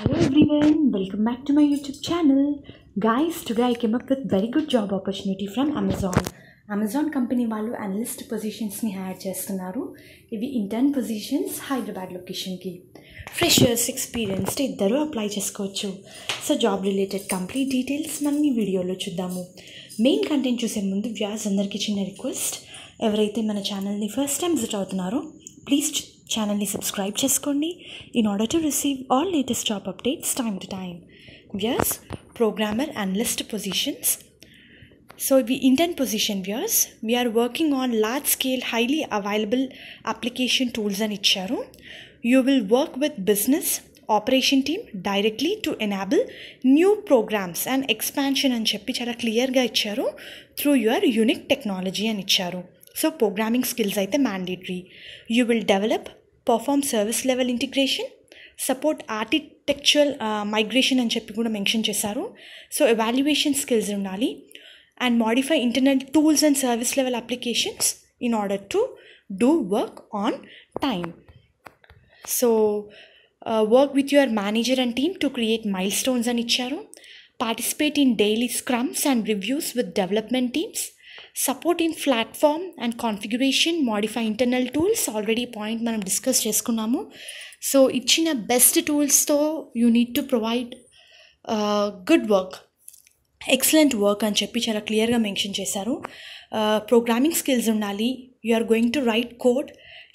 Hello everyone, welcome back to my YouTube channel. Guys, today I came up with very good job opportunity from Amazon. Amazon company వాళ్ళు analyst పొజిషన్స్ని hire చేస్తున్నారు. ఇవి intern positions Hyderabad లొకేషన్కి freshers experienced ఇద్దరు apply చేసుకోవచ్చు. So job related complete details మనం ఈ వీడియోలో చూద్దాము. మెయిన్ కంటెంట్ చూసే ముందు వ్యాస్ అందరికీ చిన్న రిక్వెస్ట్ ఎవరైతే మన ఛానల్ని ఫస్ట్ టైం విజిట్ అవుతున్నారో ప్లీజ్ ఛానల్ని సబ్స్క్రైబ్ చేసుకోండి in order to receive all latest job updates time to time Vyas programmer analyst positions So the intern position viewers, we are working on large scale, highly available application tools and icharu. You will work with business operation team directly to enable new programs and expansion అని చెప్పి చాలా క్లియర్గా ఇచ్చారు through your unique technology అని ఇచ్చారు so programming skills అయితే mandatory you will develop perform service level integration support ఆర్కిటెక్చురల్ migration అని చెప్పి కూడా మెన్షన్ చేశారు సో ఎవాల్యుయేషన్ స్కిల్స్ ఉండాలి and modify internal tools and service level applications in order to do work on time. So, uh, work with your manager and team to create milestones and icharu. Participate in daily scrums and reviews with development teams. Support in platform and configuration, modify internal tools. Already point మనం discuss చేసుకున్నాము so ఇచ్చిన best టూల్స్తో you need to provide good work excellent work అని చెప్పి చాలా క్లియర్గా mention చేశారు programming skills ఉండాలి you are going to right code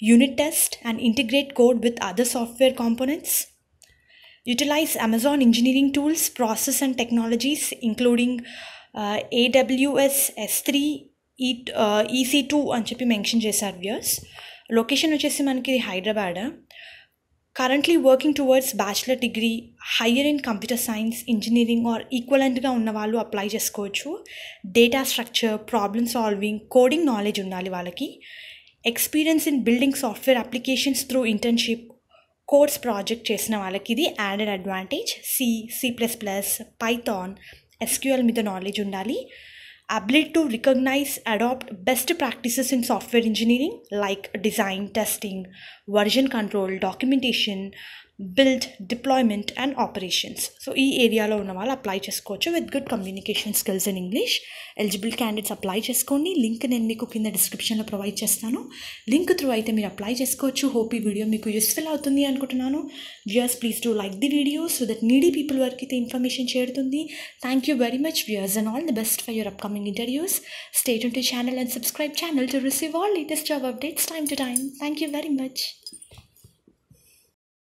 unit test and integrate code with other software components utilise Amazon engineering tools process and technologies including AWS S three E EC two అని చెప్పి mention చేశారు views location వచ్చేసి మనకి Hyderabad. Currently working towards bachelor degree higher in computer science engineering or ఈక్వలెంట్గా ఉన్న వాళ్ళు apply చేసుకోవచ్చు. Data structure problem solving coding knowledge ఉండాలి వాళ్ళకి. Experience in building software applications through internship course project చేసిన వాళ్ళకి ఇది added advantage C C plus plus Python SQL మీద knowledge ఉండాలి ability to recognize adopt best practices in software engineering like design testing version control documentation build deployment and operations so ఈ ఏరియాలో ఉన్న వాళ్ళు apply చేసుకోవచ్చు with good communication skills in English eligible candidates apply చేసుకోండి. Link నేను మీకు కింద డిస్క్రిప్షన్లో ప్రొవైడ్ చేస్తాను. లింక్ త్రూ అయితే మీరు అప్లై చేసుకోవచ్చు. హోప్ ఈ వీడియో మీకు యూస్ఫుల్ అవుతుంది అనుకుంటున్నాను. Viewers please do like the video so that needy people వరకు అయితే ఇన్ఫర్మేషన్ చేరుతుంది. Thank you very much viewers and all the best for your upcoming interviews state ఉంటే channel and subscribe channel to receive all latest job updates time to time thank you very much